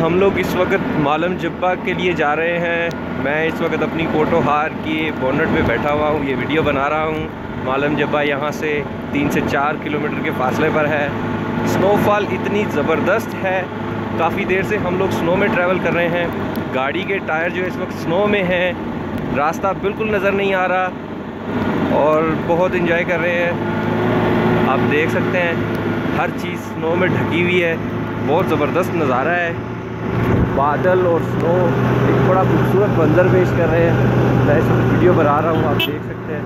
ہم لوگ اس وقت مالم جبا کے لیے جا رہے ہیں۔ میں اس وقت اپنی کوٹو ہار کی بونٹ پہ بیٹھا ہوا ہوں، یہ ویڈیو بنا رہا ہوں۔ مالم جبا یہاں سے تین سے چار کلومیٹر کے فاصلے پر ہے۔ سنو فال اتنی زبردست ہے۔ کافی دیر سے ہم لوگ سنو میں ٹریول کر رہے ہیں۔ گاڑی کے ٹائر جو اس وقت سنو میں ہیں، راستہ بالکل نظر نہیں آ رہا اور بہت انجوائے کر رہے ہیں۔ آپ دیکھ سکتے ہیں، ہر چیز سنو میں ڈھکی ہوئی ہے۔ بہت زبردست نظارہ ہے۔ بادل اور سنو ایک بڑا خوبصورت منظر پیش کر رہے ہیں۔ میں اس وقت ویڈیو بنا رہا ہوں، آپ دیکھ سکتے ہیں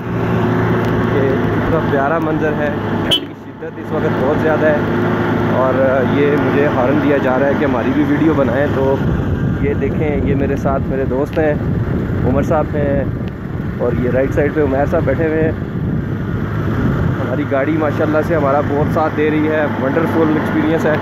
کہ اتنا پیارا منظر ہے۔ ٹھنڈ کی شدت اس وقت بہت زیادہ ہے اور یہ مجھے ہارن دیا جا رہا ہے کہ ہماری بھی ویڈیو بنائیں۔ تو یہ دیکھیں، یہ میرے ساتھ میرے دوست ہیں، عمر صاحب ہیں اور یہ رائٹ سائڈ پہ عمیر صاحب بیٹھے ہوئے ہیں۔ ہماری گاڑی ماشاءاللہ سے ہمارا بہت ساتھ دے رہی ہے۔ ونڈرفل ایکسپیرینس ہے۔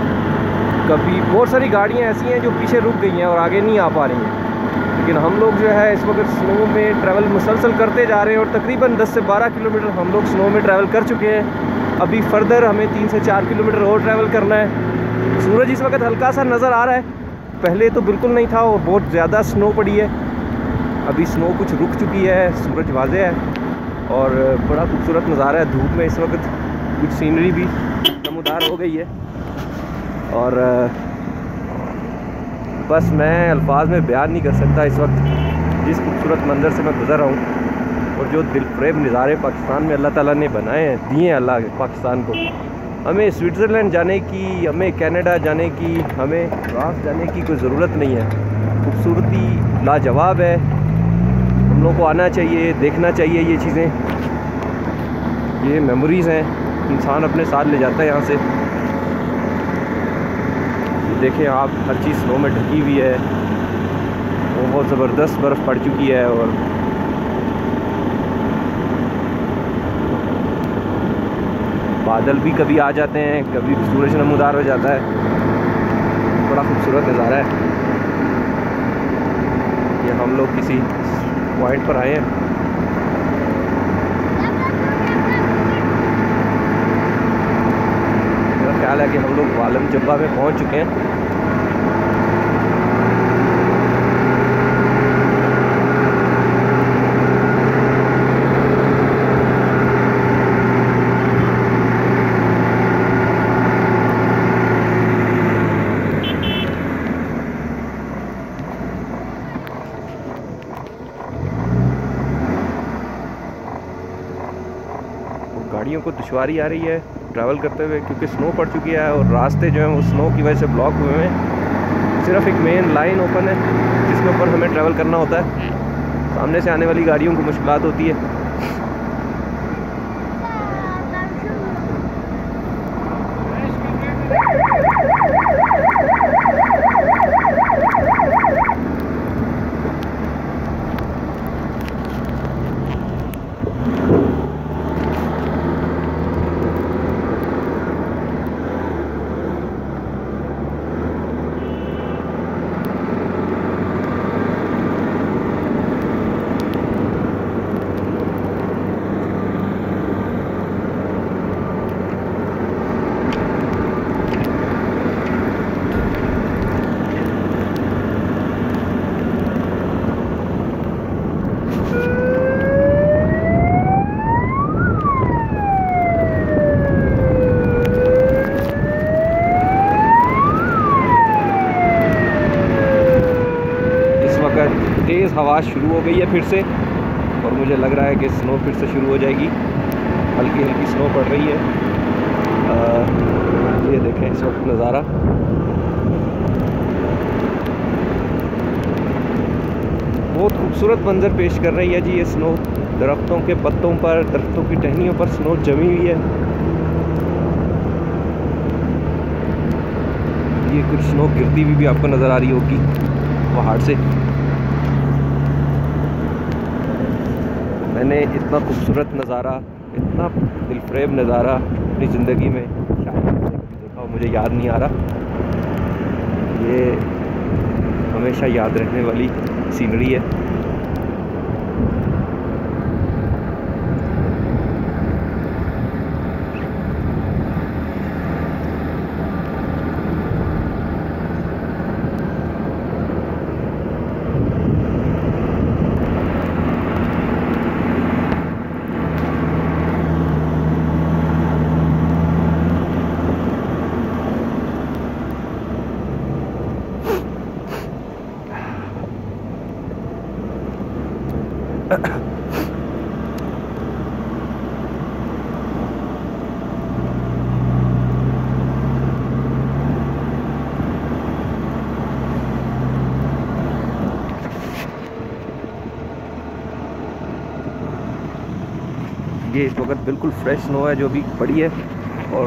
کبھی بہت ساری گاڑیاں ایسی ہیں جو پیچھے رک گئی ہیں اور آگے نہیں آ پا رہی ہیں۔ لیکن ہم لوگ جو ہے اس وقت سنو میں ٹریول مسلسل کرتے جا رہے ہیں اور تقریباً دس سے بارہ کلومیٹر ہم لوگ سنو میں ٹریول کر چکے ہیں۔ ابھی فردر ہمیں تین سے چار کلومیٹر اور ٹریول کرنا ہے۔ سورج اس وقت ہلکا سا نظر آ رہا ہے۔ پہلے تو بالکل نہیں تھا اور بہت زیادہ سنو پڑی ہے۔ ابھی سنو کچھ رک چکی ہے، سورج واضح ہے۔ اور بڑا خوبصورت نظارہ ہے دھوپ میں اس وقت۔ کچھ سینری بھی نمودار ہو گئی ہے۔ اور بس میں الفاظ میں بیان نہیں کر سکتا اس وقت جس خوبصورت منظر سے میں گزر رہا ہوں اور جو دل فریب نظارے پاکستان میں اللہ تعالیٰ نے بنائے ہیں، دیے ہیں اللہ پاکستان کو۔ ہمیں سوئٹزرلینڈ جانے کی، ہمیں کینیڈا جانے کی، ہمیں فرانس جانے کی کوئی ضرورت نہیں ہے۔ خوبصورتی لاجواب ہے۔ ہم لوگوں کو آنا چاہیے، دیکھنا چاہیے یہ چیزیں۔ یہ میموریز ہیں۔ انسان اپنے ساتھ لے جاتا ہے یہاں سے۔ دیکھیں آپ، ہر چیز سنو میں ڈھکی ہوئی ہے۔ بہت زبردست برف پڑ چکی ہے اور بادل بھی کبھی آ جاتے ہیں، کبھی سورج نمودار ہو جاتا ہے۔ بڑا خوبصورت نظارہ ہے۔ یہ ہم لوگ کسی پوائنٹ پر آئے ہیں۔ میرا خیال ہے کہ ہم لوگ والم جبا میں پہنچ چکے ہیں۔ گاڑیوں کو دشواری آ رہی ہے۔ ٹریول کرتے ہوئے کیونکہ سنو پڑ چکی ہے اور راستے جو ہیں وہ سنو کی وجہ سے بلاک ہوئے ہیں۔ صرف ایک مین لائن اوپن ہے جس کے اوپر ہمیں ٹریول کرنا ہوتا ہے۔ سامنے سے آنے والی گاڑیوں کو مشکلات ہوتی ہے۔ تیز ہوا شروع ہو گئی ہے پھر سے اور مجھے لگ رہا ہے کہ سنو پھر سے شروع ہو جائے گی۔ ہلکی ہلکی سنو پڑ رہی ہے۔ یہ دیکھیں اس وقت نظارہ۔ بہت خوبصورت منظر پیش کر رہی ہے جی یہ سنو درختوں کے پتوں پر، درختوں کی ٹہنیوں پر سنو جمی ہوئی ہے۔ یہ کچھ سنو گرتی ہوئی بھی آپ کو نظر آ رہی ہوگی۔ پہاڑ سے۔ میں نے اتنا خوبصورت نظارہ، اتنا دل فریب نظارہ اپنی زندگی میں شاید دیکھا ہو، مجھے یاد نہیں آ رہا۔ یہ ہمیشہ یاد رہنے والی سینری ہے۔ یہ اس وقت بالکل فریش سنو ہے جو ابھی پڑی ہے اور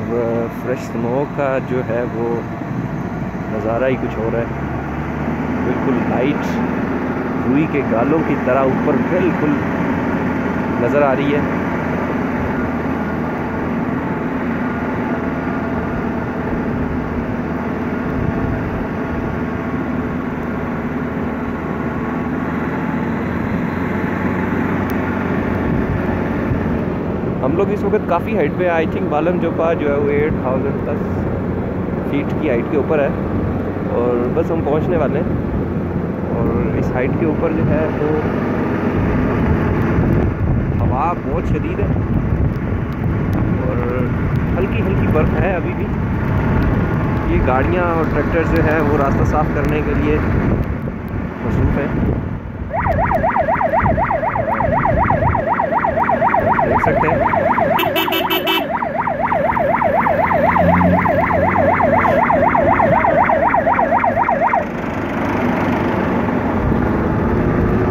فریش سنو کا جو ہے وہ نظارہ ہی کچھ ہو رہا ہے۔ بالکل لائٹ روئی کے گالوں کی طرح اوپر بالکل نظر آ رہی ہے۔ لوگ اس وقت کافی ہائٹ پہ آئی تھنک بالم جوپا جو ہے وہ ایٹ تھاؤزینڈ پلس فیٹ کی ہائٹ کے اوپر ہے۔ اور بس ہم پہنچنے والے ہیں۔ اور اس ہائٹ کے اوپر جو ہے وہ ہوا بہت شدید ہے۔ اور ہلکی ہلکی برف ہے ابھی بھی۔ یہ گاڑیاں اور ٹریکٹر جو ہیں وہ راستہ صاف کرنے کے لیے مصروف ہیں۔ دیکھ سکتے ہیں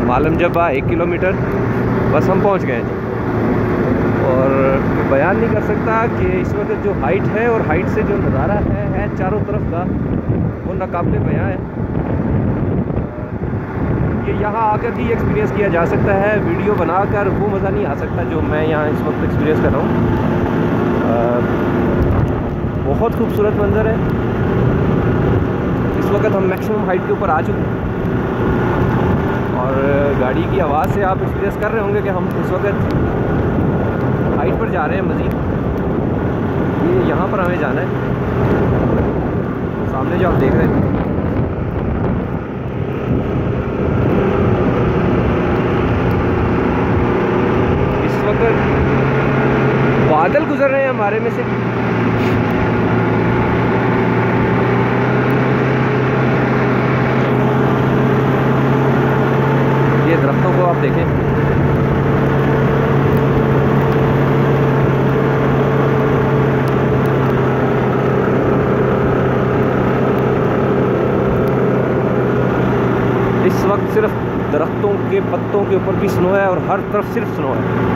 معلوم جب ایک کلو میٹر بس ہم پہنچ گئے جی اور بیان نہیں کر سکتا کہ اس وقت جو ہائٹ ہے اور ہائٹ سے جو نظارہ ہے ہے چاروں طرف کا وہ ناقابل بیاں ہے یہاں آ کر بھی ایکسپیرینس کیا جا سکتا ہے ویڈیو بنا کر وہ مزہ نہیں آ سکتا جو میں یہاں اس وقت ایکسپیرینس کر رہا ہوں۔ بہت خوبصورت منظر ہے۔ اس وقت ہم میکسیمم ہائٹ کے اوپر آ چکے ہیں۔ اور گاڑی کی آواز سے آپ ایکسپیرینس کر رہے ہوں گے کہ ہم اس وقت ہائٹ پر جا رہے ہیں، مزید۔ یہ یہاں پر ہمیں جانا ہے۔ سامنے جو آپ دیکھ رہے ہیں اس وقت بادل گزر میں سے یہ درختوں کو آپ دیکھیں۔ اس وقت صرف درختوں کے پتوں کے اوپر بھی سنو ہے اور ہر طرف صرف سنو ہے۔